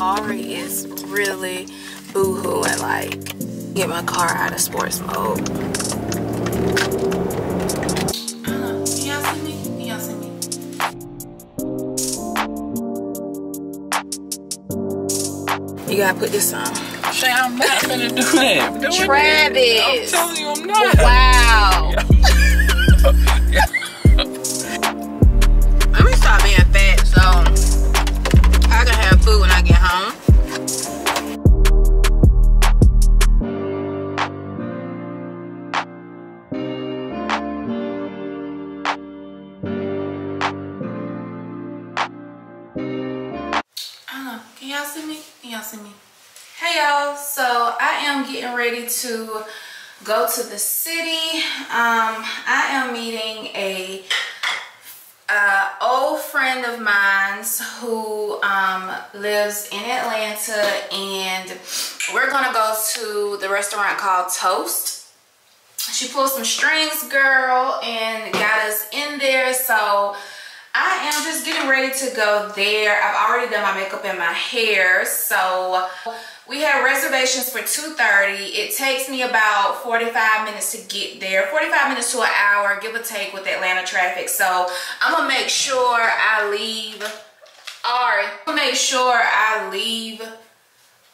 Ari is really boohoo and like get my car out of sports mode. You gotta put this on. Shay, I'm not gonna do that. Do Travis. I'm telling you, I'm not. Wow. Let me stop being fat so Hey y'all, so I am getting ready to go to the city. Um, I am meeting a old friend of mine who um, lives in Atlanta and we're gonna go to the restaurant called Toast. She pulled some strings, girl, and got us in there. So I am just getting ready to go there. I've already done my makeup and my hair. So we have reservations for 2.30. It takes me about 45 minutes to get there. 45 minutes to an hour, give or take with Atlanta traffic. So I'm gonna make sure I leave, I'm gonna make sure I leave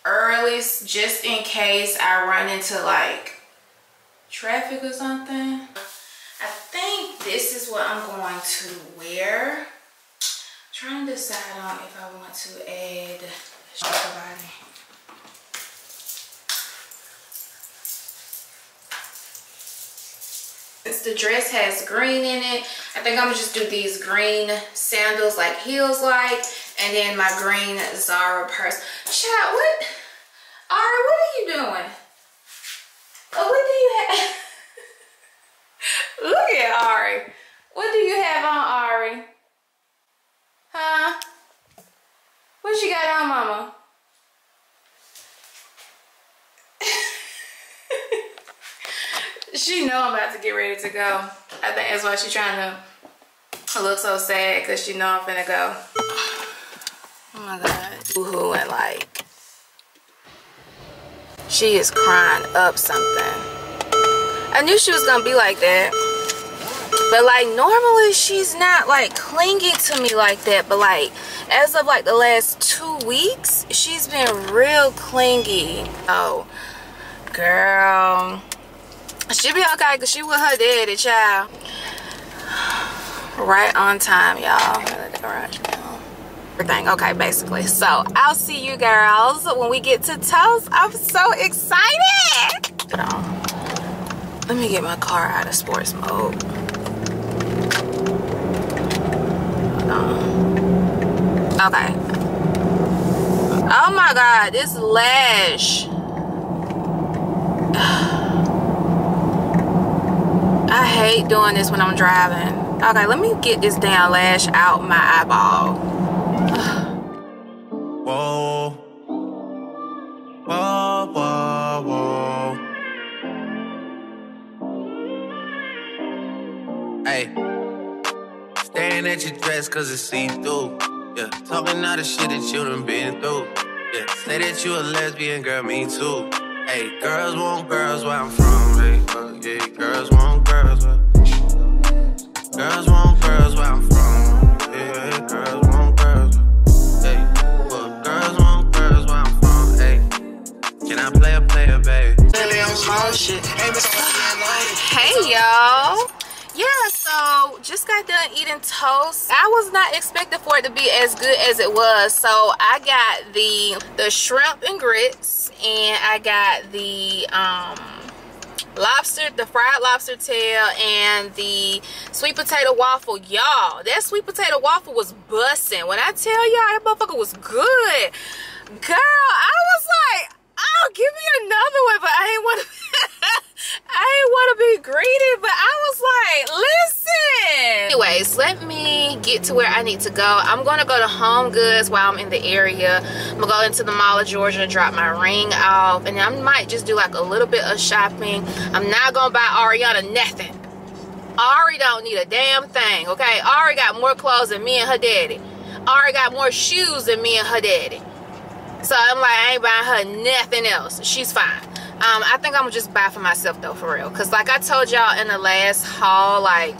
early just in case I run into like traffic or something. I think this is what I'm going to wear. trying to decide on if I want to add Since the dress has green in it, I think I'm gonna just do these green sandals like heels like, and then my green Zara purse. Child, what? Ari, what are you doing? Oh, what do you have? Look at Ari. What do you have on, Ari? Huh? What you got on, mama? She know I'm about to get ready to go. I think that's why she's trying to look so sad because she know I'm finna go. Oh my God. Boohoo and like, she is crying up something. I knew she was gonna be like that. But like normally she's not like clingy to me like that. But like as of like the last two weeks, she's been real clingy. Oh, girl. She'll be okay because she with her daddy, child. Right on time, y'all. Everything okay, basically. So I'll see you girls when we get to Toast. I'm so excited. Let me get my car out of sports mode. Okay. Oh my god, this lash. Hate doing this when I'm driving. Okay, let me get this damn lash out my eyeball. Whoa. Whoa, whoa, whoa. Hey. Staring at your dress cause it's see through. Yeah. Talking all the shit that you done been through. Yeah. Say that you a lesbian, girl, me too. Hey, girls want girls where I'm from. Hey, uh, yeah, girls want girls where. Girls want girls where I'm from. Yeah, girls want girls. Hey, well, girls want girls where I'm from. Hey, can I play a player, babe? Hey y'all. Yeah, so just got done eating toast. I was not expecting for it to be as good as it was. So I got the the shrimp and grits and I got the um lobster the fried lobster tail and the sweet potato waffle. Y'all that sweet potato waffle was busting when i tell y'all that motherfucker was good. Girl i was like oh give me another one but i ain't want to i ain't want to be greedy but i was like listen. Anyways let me get to where i need to go. I'm gonna go to home goods while i'm in the area. I'm gonna go into the mall of georgia and drop my ring off and i might just do like a little bit of shopping. I'm not gonna buy Ariyana nothing. Ari don't need a damn thing okay? Ari got more clothes than me and her daddy. Ari got more shoes than me and her daddy So I'm like, I ain't buying her nothing else. She's fine. Um, I think I'm gonna just buy for myself though, for real. Cause like I told y'all in the last haul, like,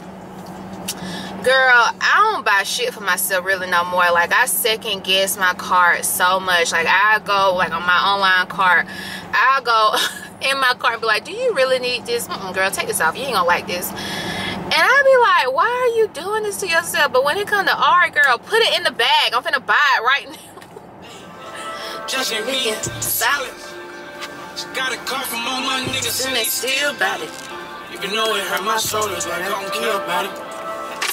girl, I don't buy shit for myself really no more. Like I second guess my cart so much. Like I go like on my online cart, I'll go in my cart and be like, do you really need this? Mm -mm, girl, take this off. You ain't gonna like this. And I'd be like, why are you doing this to yourself? But when it come to Ari, girl, put it in the bag. I'm finna buy it right now. Just ain't me. Salad. Got a car from all my niggas And they still about it. Even though it hurt my shoulders, but I don't care about it.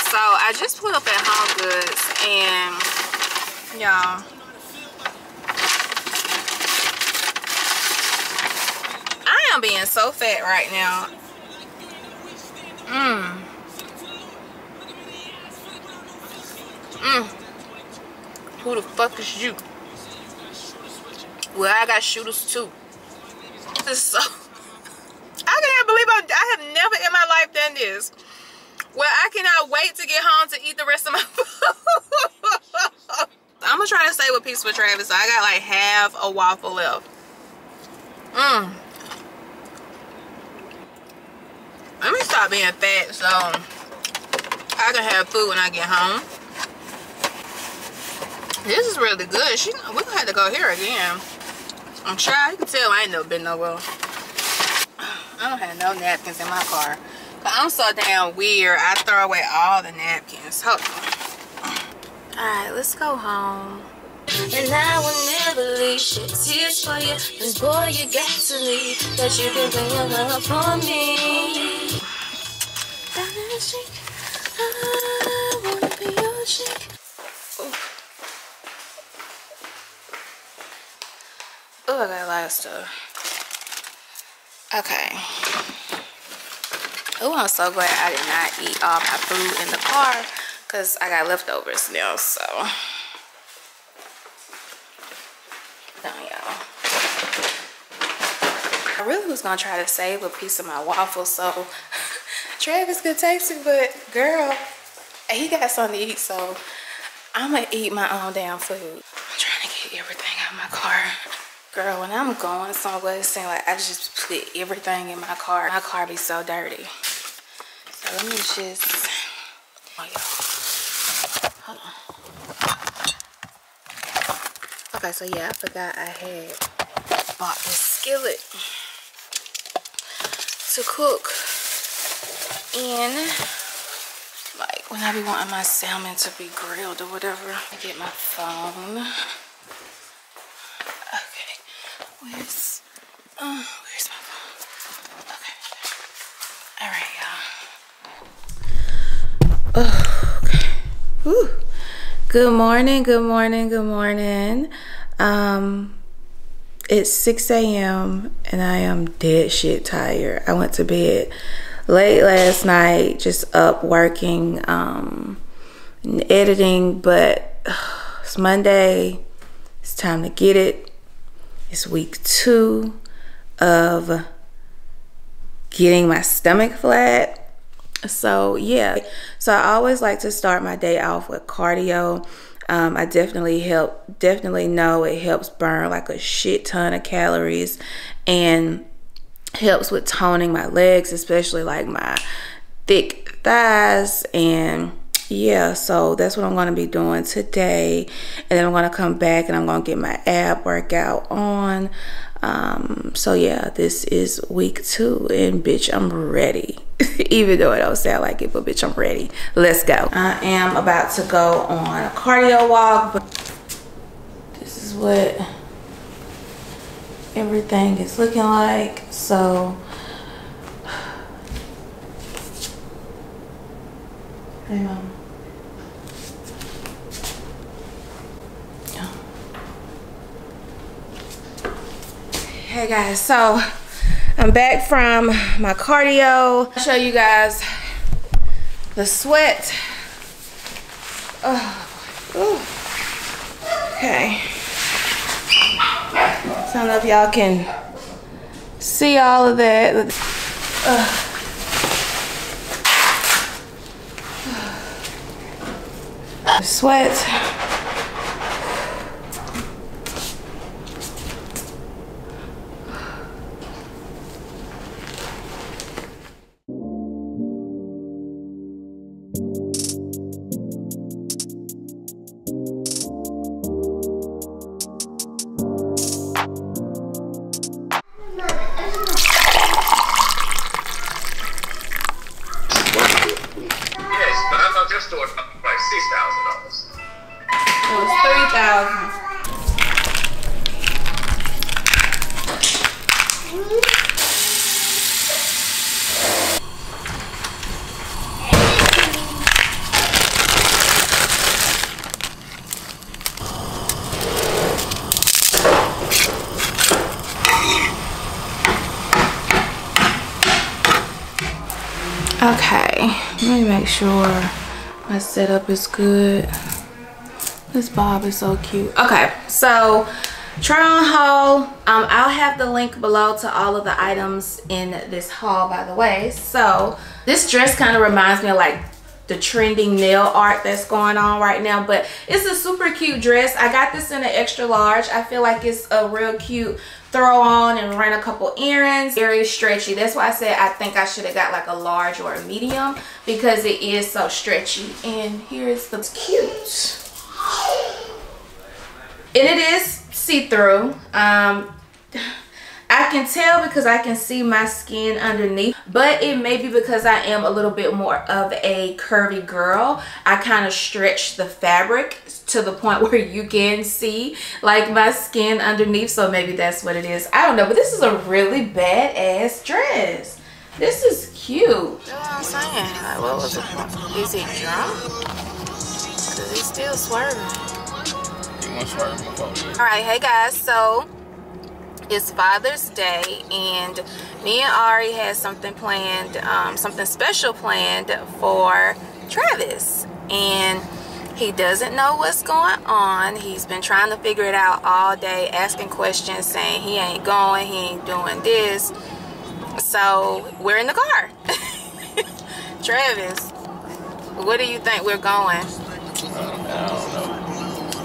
So I just pulled up at Home Goods and y'all. I am being so fat right now. Mmm. Mmm. Who the fuck is you? Well, I got shooters too. This is so. I cannot believe I'm, I have never in my life done this. Well, I cannot wait to get home to eat the rest of my food. I'm gonna try to stay with Peace with Travis. So I got like half a waffle left. Mmm. Let me stop being fat so I can have food when I get home. This is really good. She, we gonna have to go here again. I'm sure you can tell I ain't never been nowhere. I don't have no napkins in my car. But I'm so damn weird. I throw away all the napkins. Hold on. Alright, let's go home. And I will never leave shed tears for you. And boy, you got to leave. That you can bring your love on me. Down the street, I wanna be your chick. Oh, I got a lot of stuff. Okay. Oh, I'm so glad I did not eat all my food in the car because I got leftovers now, so. Y'all. I really was gonna try to save a piece of my waffle so Travis could taste it, but girl, he got something to eat, so I'm gonna eat my own damn food. I'm trying to get everything out of my car. Girl, when I'm going somewhere, it seems like I just put everything in my car. My car be so dirty. So let me just, oh y'all, hold on. Okay, so yeah, I forgot I had bought this skillet to cook in. Like when I be wanting my salmon to be grilled or whatever. I get my phone. Where's, uh, where's my phone? Okay. All right, y'all. Oh, okay. Whew. Good morning, good morning, good morning. Um, it's 6 a.m. and I am dead shit tired. I went to bed late last night, just up working, um, and editing, but it's Monday. It's time to get it. It's week two of getting my stomach flat. So yeah, so I always like to start my day off with cardio. Um, I definitely help, definitely know it helps burn like a shit ton of calories and helps with toning my legs, especially like my thick thighs and yeah so that's what i'm going to be doing today. And then i'm going to come back and i'm going to get my ab workout on. Um so yeah this is week two and bitch i'm ready. Even though it don't sound like it but bitch i'm ready. Let's go. I am about to go on a cardio walk but this is what everything is looking like. So hang on Hey guys, so I'm back from my cardio. I'll show you guys the sweat. Oh. Okay. So I don't know if y'all can see all of that. Ugh. Sweat. Sure my setup is good. This bob is so cute. Okay, so try on haul. Um, I'll have the link below to all of the items in this haul, by the way. So this dress kind of reminds me of like the trending nail art that's going on right now but it's a super cute dress i got this in an extra large i feel like it's a real cute throw on and run a couple errands. Very stretchy. That's why i said i think i should have got like a large or a medium because it is so stretchy. And here's the cute. And it is see-through. Um I can tell because I can see my skin underneath, but it may be because I am a little bit more of a curvy girl. I kind of stretch the fabric to the point where you can see like my skin underneath, so maybe that's what it is. I don't know, but this is a really bad ass dress. This is cute. That's what I'm saying. Like, what was it? Is he drunk? Cause he's still swerving. He went swerving before. All right, hey guys, so it's Father's Day and me and Ari has something planned, um, something special planned for Travis. And he doesn't know what's going on. He's been trying to figure it out all day, asking questions, saying he ain't going, he ain't doing this. So we're in the car. Travis, what do you think we're going? I don't know.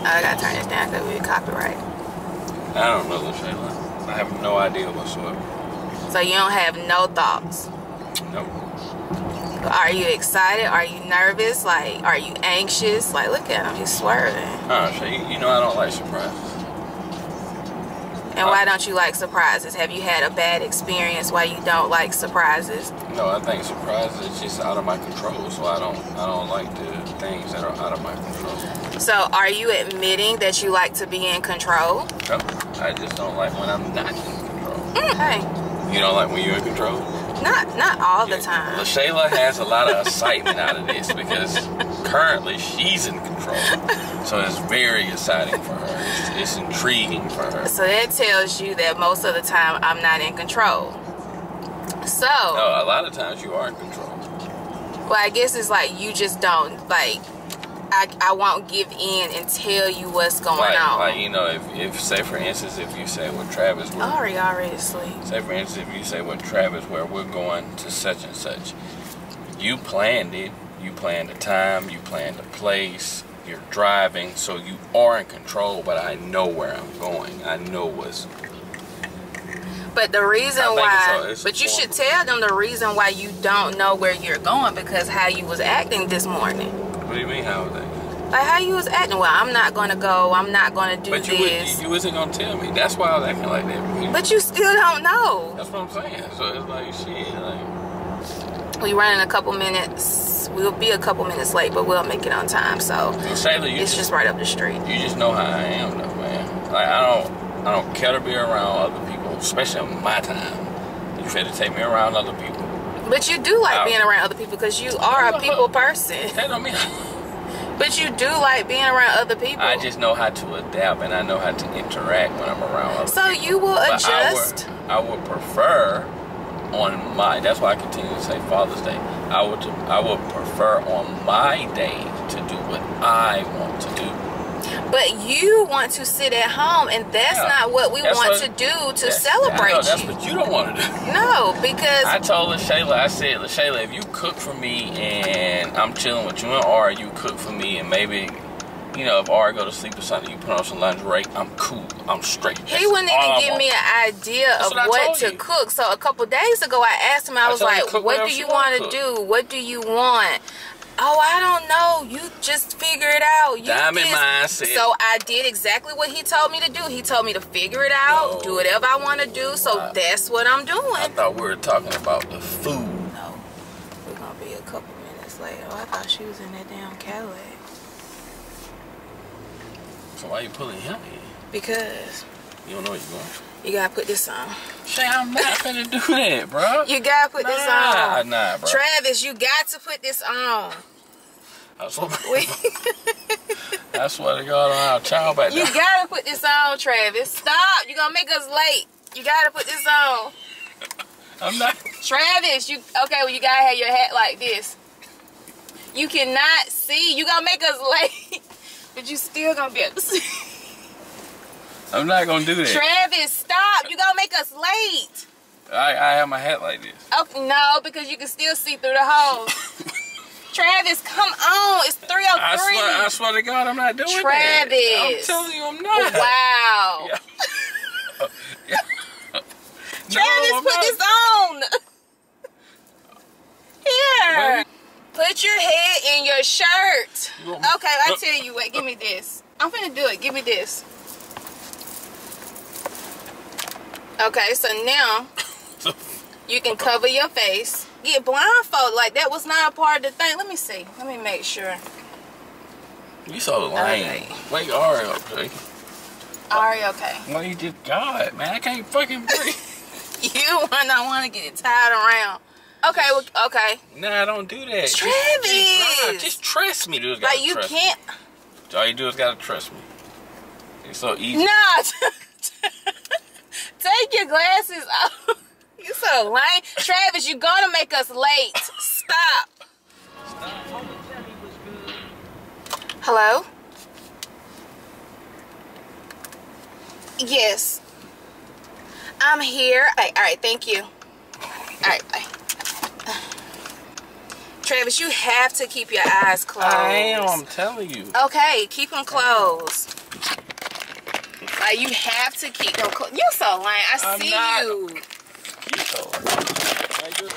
I gotta turn this down because we copyright. I don't know, LaShayla. I have no idea whatsoever. So you don't have no thoughts. Nope. Are you excited? Are you nervous? Like, are you anxious? Like, look at him, he's swerving. Oh, so you, you know I don't like surprises. And why don't you like surprises? Have you had a bad experience why you don't like surprises? No, I think surprises is just out of my control, so I don't I don't like the things that are out of my control. So, are you admitting that you like to be in control? No, I just don't like when I'm not in control. Mm, hey, You don't like when you're in control? not not all the time. LaShayla has a lot of excitement out of this because currently she's in control. So it's very exciting for her. It's, it's intriguing for her. So that tells you that most of the time I'm not in control. So, No, a lot of times you are in control. Well, I guess it's like you just don't like. I, I won't give in and tell you what's going Like, on. like you know, if, if say for instance, if you say with Travis, we're, Ari already asleep. say for instance, if you say with Travis, where we're going to such and such, you planned it. You planned the time. You planned the place. You're driving, so you are in control. But I know where I'm going. I know what's But the reason why, it's a- it's but you should tell them the reason why you don't know where you're going because how you was acting this morning. What do you mean? How was? Like how you was acting. Well, I'm not gonna go. I'm not gonna do But you, this. would, you wasn't gonna tell me. That's why I was acting like that. But you still don't know. That's what I'm saying. So it's like shit. Like We running a couple minutes. We'll be a couple minutes late, but we'll make it on time. So Shayla, it's just right up the street. you just know how I am, though, man. Like I don't I don't care to be around other people, especially on my time. You try to take me around other people. But you do like being around other people because you are a people person. That don't mean But you do like being around other people. I just know how to adapt and I know how to interact when I'm around other so people. you will But adjust. I would, I would prefer on my. That's why I continue to say Father's Day. I would I would prefer on my day to do what I want to do. But you want to sit at home, and that's Yeah. not what we That's want what- to do to That's- celebrate know, that's you. what you don't want to do. No, because I told LaShayla, I said, LaShayla, if you cook for me and I'm chilling with you and R, you cook for me and maybe, you know, if Ari go to sleep or something, you put on some lingerie, I'm cool. I'm straight. he wouldn't even give me an idea That's of what what, to you. cook. So a couple days ago, I asked him, I, I was like, "What do you want to do? What do you want?" Oh, I don't know. You just figure it out. You Diamond mindset. So I did exactly what he told me to do. He told me to figure it out, No. do whatever I want to do. So I- that's what I'm doing. I thought we were talking about the food. No, we're gonna be a couple minutes late. Oh, I thought she was in that damn Cadillac. So why are you pulling him in? Because You don't know what you're going. you gotta put this on. Shay, I'm not gonna do that, bro. You gotta put this on. nah, bro. Travis, you got to put this on. I swear, We- I swear to God, on our child back there. you gotta put this on, Travis. Stop. You're gonna make us late. You gotta put this on. I'm not. Travis, you okay? Well, you gotta have your hat like this. You cannot see. You gonna make us late, but you still gonna be able to see. I'm not gonna do that. Travis, stop! You gonna make us late. I, I have my hat like this. Oh no, because you can still see through the holes. Travis, come on! It's three oh I swear, I oh swear to God, I'm not doing it. Travis. that. I'm telling you, I'm not. Wow. Yeah. Yeah. Travis, No, put not. this on. Here. Wait. Put your head in your shirt. You Okay, I uh, tell you what. Give me this. I'm gonna do it. Give me this. Okay, so now you can cover your face. Get blindfolded. Like that was not a part of the thing. Let me see. Let me make sure. You so lame. Okay. Wake Ari up, Jay. Ari, okay. Why you just God, man? I can't fucking breathe. You one I want to get it tied around. Okay, well, okay. nah, I don't do that. Just- Travis! Just, drive. Just trust me. You just Like you can't. All you do is gotta trust me. It's so easy. Nah. Take your glasses off. You so lame. Travis, you're gonna make us late. Stop. Hello? Yes. I'm here. All right, all right thank you. All right, bye. Travis, you have to keep your eyes closed. I am. I'm telling you. Okay, keep them closed. Like you have to keep them closed. You so lame. I I'm see not. you. You so. I just-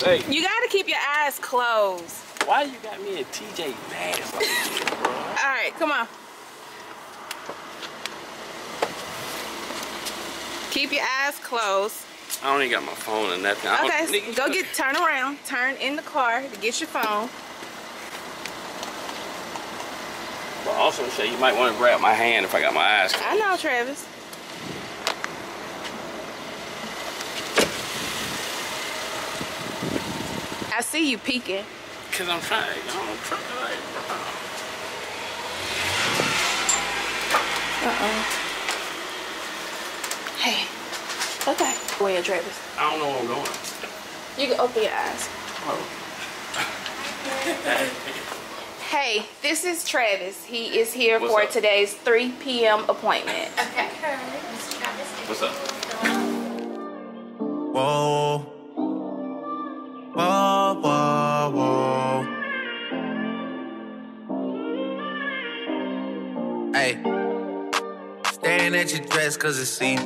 Say, You gotta keep your eyes closed. why you got me a TJ Maxx like this, bro? All right, come on. Keep your eyes closed. I don't even got my phone or nothing. I Okay, nigga, go get turn around. Turn in the car to get your phone. But also, say you might want to grab my hand if I got my eyes closed. I know, Travis. I see you peeking. Cause I'm trying. I'm trying. Like, uh oh. Hey. Okay. Go ahead, Travis. I don't know where I'm going. You can open your eyes. Oh. Hey, this is Travis. He is here What's for up? today's 3 p.m. appointment. Okay. Travis. What's up? Whoa. Whoa, whoa, whoa. Hey. Staring at your dress cause it's see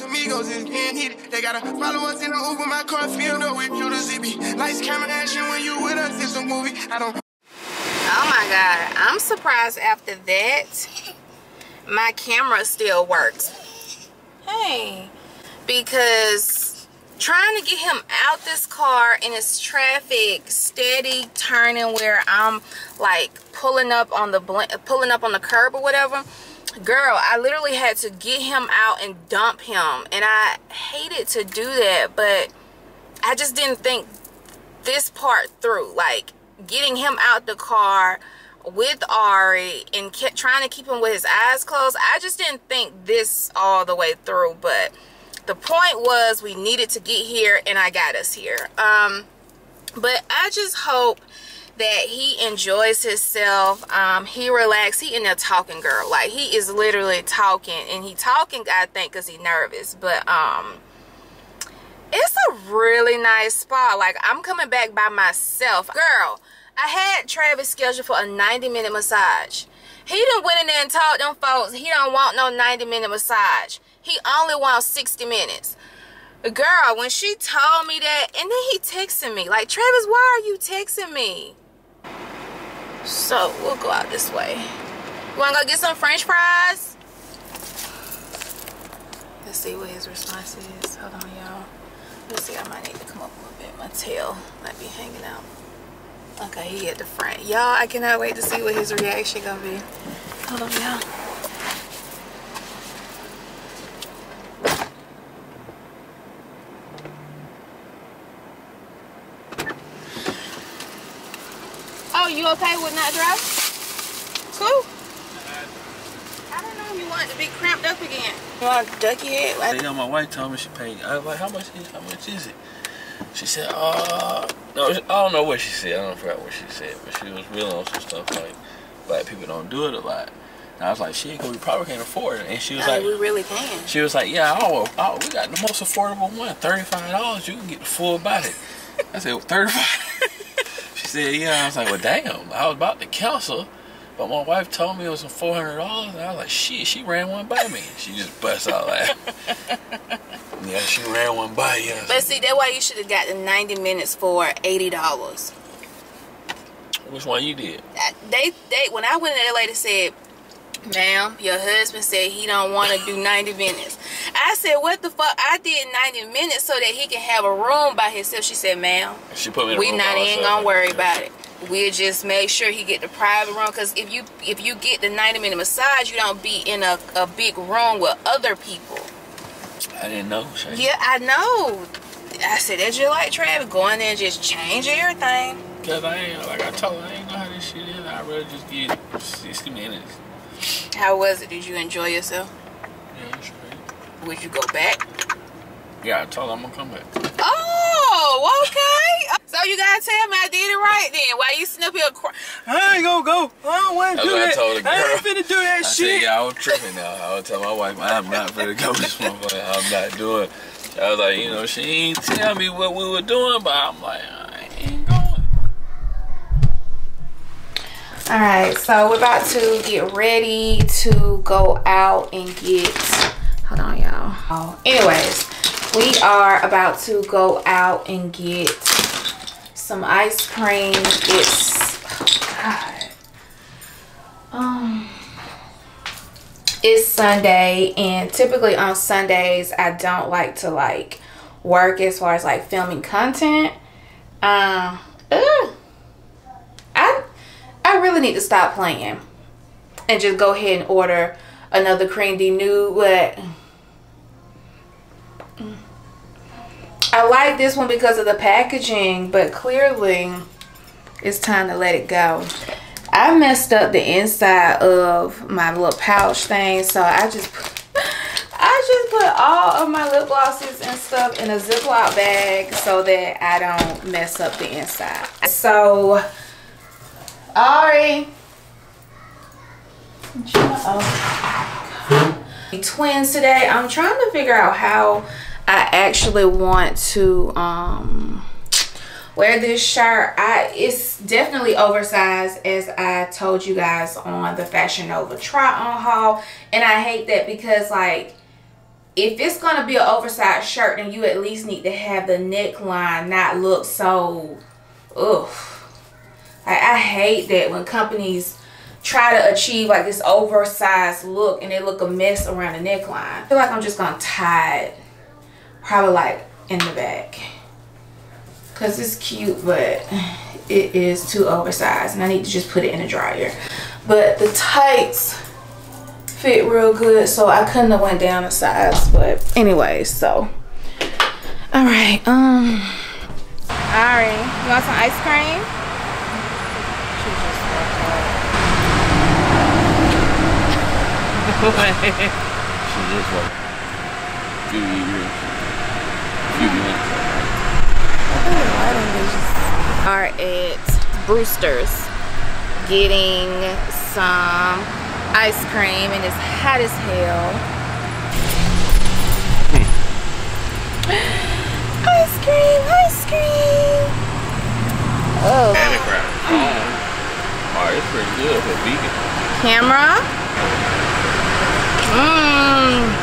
1942 Casamigos is getting heated. They gotta follow us in the Uber, my car filled up with. It be lights, camera, action when you with us. It's a movie. I don't Oh my god. I'm surprised after that my camera still works. Hey. Because trying to get him out this car in this traffic steady turning where I'm like pulling up on the pulling up on the curb or whatever. Girl, I literally had to get him out and dump him. And I hated to do that, but I just didn't think this part through like getting him out the car with Ari and kept trying to keep him with his eyes closed I just didn't think this all the way through but the point was we needed to get here and I got us here um but I just hope that he enjoys himself um he relaxed he in there talking girl like he is literally talking and he talking I think because he nervous but um it's a really nice spa. Like I'm coming back by myself. Girl, I had Travis scheduled for a 90 minute massage. He done went in there and told them folks he don't want no 90 minute massage. He only wants 60 minutes. Girl, when she told me that, and then he texted me, like, Travis, why are you texting me? So, we'll go out this way. You wanna go get some french fries? Let's see what his response is. Hold on, y'all. Let's see, I might need to come up a little bit. My tail might be hanging out. Okay, he at the front. Y'all, I cannot wait to see what his reaction gonna be. Hold on, y'all. okay with not drive. Cool. I don't know if you want to be cramped up again. You want to head? Like yeah, my wife told me she paid. I was like, how much is, how much is it? She said, uh, no, I don't know what she said. I don't forget what she said, but she was real on some stuff like black people don't do it a lot. And I was like, shit, we probably can't afford it. And she was no, like, we really can. She was like, yeah, oh, oh, we got the most affordable one, $35. You can get the full body. I said, 35 said, yeah. I was like, well, damn. I was about to cancel. But my wife told me it was four hundred dollars, and I was like, "Shit!" She ran one by me. She just bust out laughing. yeah, she ran one by you. But see, that's why you should have got the 90 minutes for $80. Which one you did? They, they, when I went in there, the lady said, ma'am, your husband said he don't want to do 90 minutes. I said, what the fuck? I did 90 minutes so that he can have a room by himself. She said, ma'am, She put me. We not even gonna worry about it. We'll just make sure he get the private room. Cause if you if you get the 90 minute massage, you don't be in a, a big room with other people. I didn't know. Shay. Yeah, I know. I said that's just like Travis. going there and just change everything. Cause I ain't like I told her I ain't know how this shit is. I'd rather just get sixty minutes. How was it? Did you enjoy yourself? Yeah. Would you go back? Yeah, I told her I'm gonna come back. Oh, okay. So you gotta tell me I did it right then. Why you sitting up here crying? I ain't gonna go. I don't want to That's do what I that. told the I ain't girl. finna do that I said, shit. yeah, I was tripping now. I would tell my wife, I'm not ready to go this motherfucker. I'm not doing. I was like, you know, she ain't tell me what we were doing, but I'm like, I ain't going. All right, so we're about to get ready to go out and get. Hold on, y'all. Anyways, we are about to go out and get some ice cream. It's oh. Um, it's Sunday, and typically on Sundays I don't like to like work as far as like filming content. Um. I I really need to stop playing and just go ahead and order another cream de nude. I like this one because of the packaging, but clearly it's time to let it go. I messed up the inside of my little pouch thing, so I just I just put all of my lip glosses and stuff in a Ziploc bag so that I don't mess up the inside. So Ari. Twins today. I'm trying to figure out how I actually want to um wear this shirt. I it's definitely oversized as I told you guys on the Fashion Nova try on haul. And I hate that because like if it's gonna be an oversized shirt, then you at least need to have the neckline not look so ugh. I, I hate that when companies try to achieve like this oversized look and they look a mess around the neckline. I feel like I'm just gonna tie it probably like in the back. Cause it's cute, but it is too oversized and I need to just put it in a dryer. But the tights fit real good, so I couldn't have went down a size. But anyway, so all right, um, all right, you want some ice cream? She just went she just like few years, few minutes. are at Brewster's getting some ice cream and it's hot as hell. Hmm. ice cream, ice cream. Oh, Handicraft. Oh, it's pretty good for vegan. camera. Hmm.